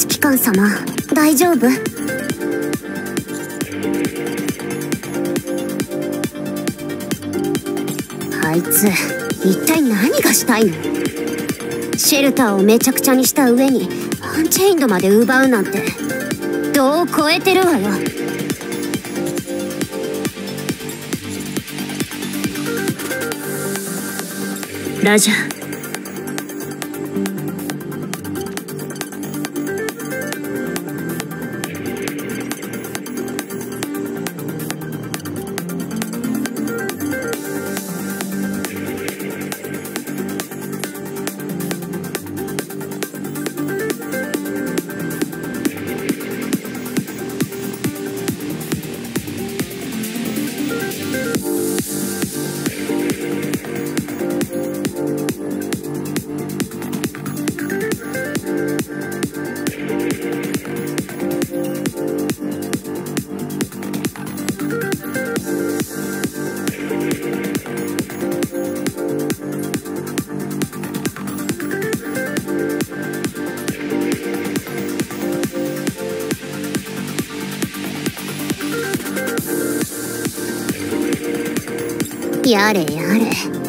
指揮官様大丈夫？あいつ一体何がしたいの？シェルターをめちゃくちゃにした上にアンチェインドまで奪うなんて度を超えてるわよ。ラジャーやれやれ。